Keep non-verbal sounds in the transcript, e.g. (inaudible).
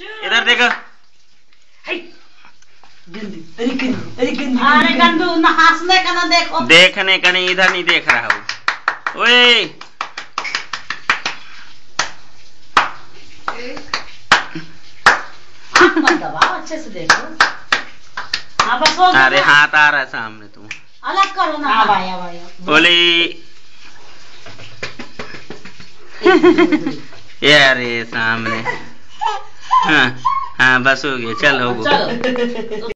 इधर देखो। अरे गंदी अरे गंदी अरे गंदू न हंसने का ना देखो। देखने का नहीं इधर नहीं देख रहा हूँ। ओए। दबाओ अच्छे से देखो। हाँ बस हो अरे हाथ आ रहा है सामने तुम अलग करो ना। (laughs) आ भाई भाई। बोले। ये अरे सामने। हाँ हाँ बस हो गया चल हो